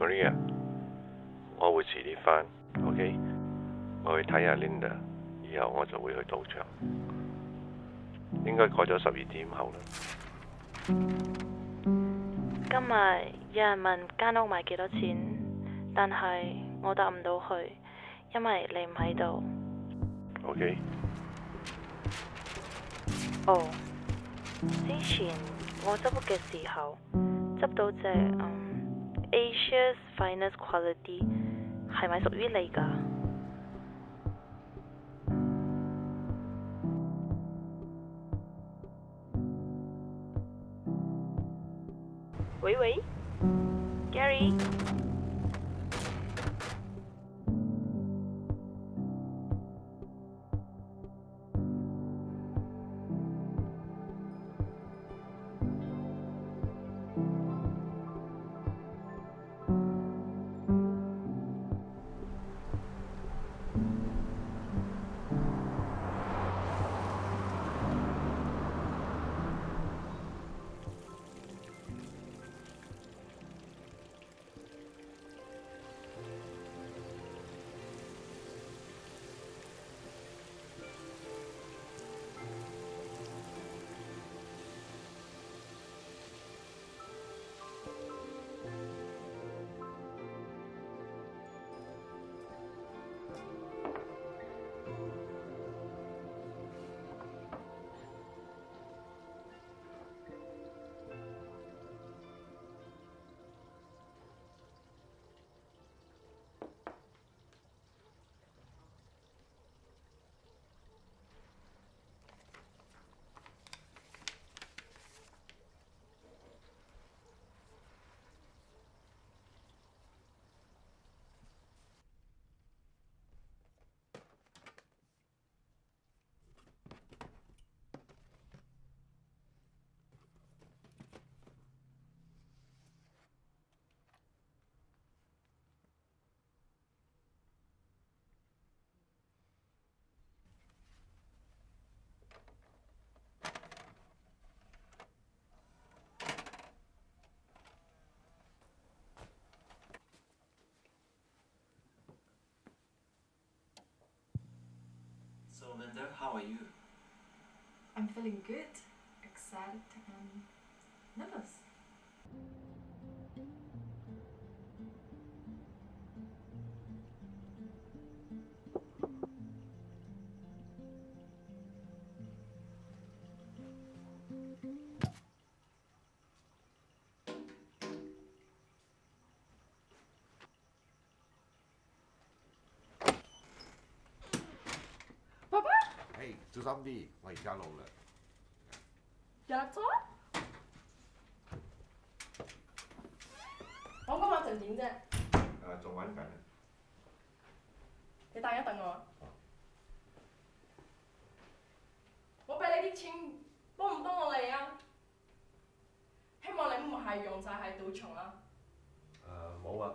Maria，我會遲啲翻，OK？我去睇下 Linda，以後我就會去賭場，應該過咗十二點後啦。今日有人問間屋賣幾多錢，但係我答唔到佢，因為你唔喺度。OK？哦，之前我執屋嘅時候執到隻嗯 Asia's Finest Quality，系咪属于你㗎？喂喂，Gary。 How are you? I'm feeling good, excited, and nervous. 小心啲，我而家老啦。有粒咗？我今晚成點啫？誒，仲揾緊。你等一等我。我俾你啲錢，幫唔幫我嚟啊？希望你唔係用晒喺賭場啦。誒，冇啊。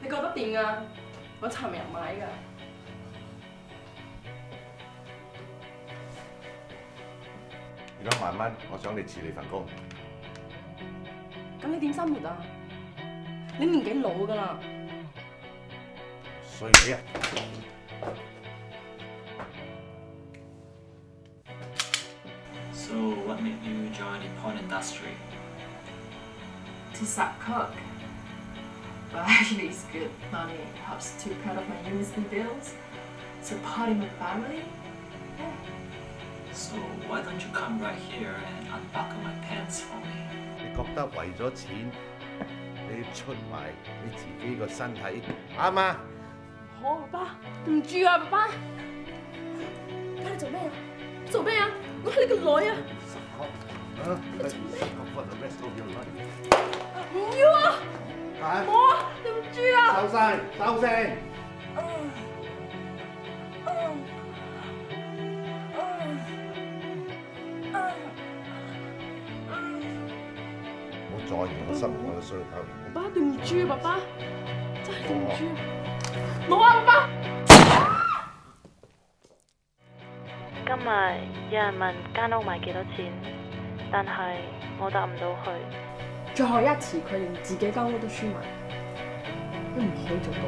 你覺得點啊？我尋日買㗎。如果萬蚊，我想你辭你份工。咁你點生活啊？你年紀老㗎啦。衰啲啊！So, what made you join the porn industry? to suck cock. But actually, it's good money. It helps to pay off my university bills, supporting my family. Yeah. So, why don't you come right here and unbuckle my pants for me? 觉得为咗钱，你要出卖你自己个身体，啱吗？好啊，爸爸，对唔住啊，爸爸。而家你做咩啊？做咩啊？我系你个女啊！啊，for the rest of your life。唔要啊！ 嚇！我啊，對唔住啊！收聲，收聲！唔好再嫌我失眠，我就衰透你。爸爸，對唔住啊，爸爸，真係對唔住。冇啊，爸爸。今日有人問間屋賣幾多錢，但係我答唔到佢。最後一次，佢連自己間屋都輸埋，都唔可以做到。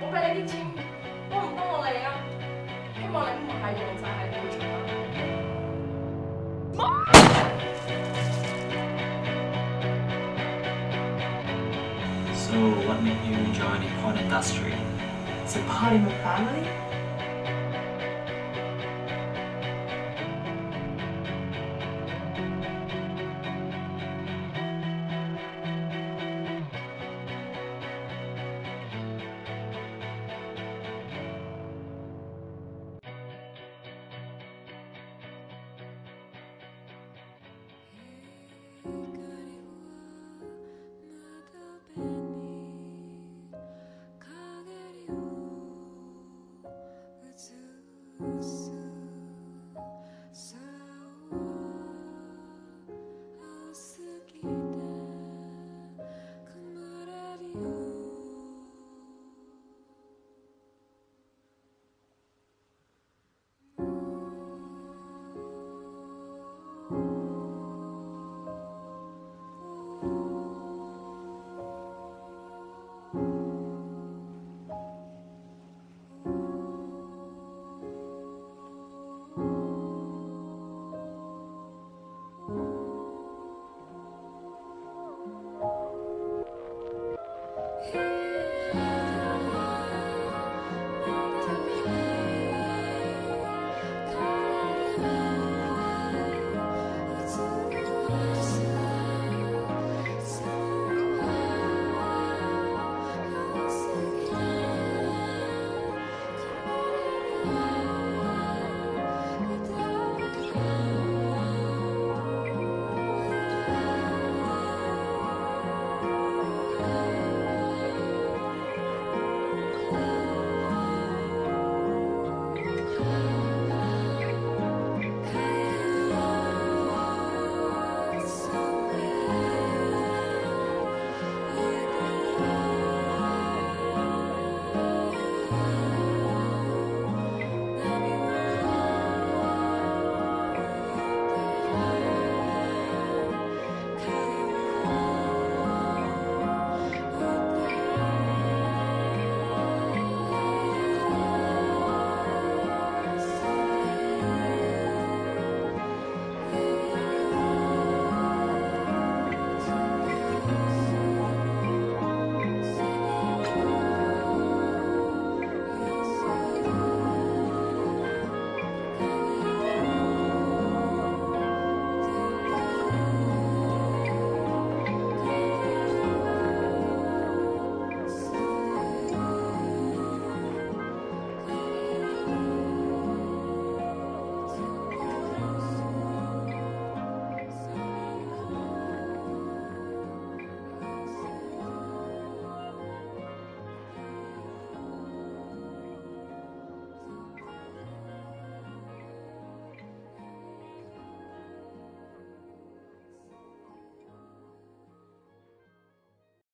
我俾你啲錢，幫唔幫我嚟啊？希望你唔係用晒喺賭場啊！So what made you join the porn industry? It's a part of my family. Mm-hmm.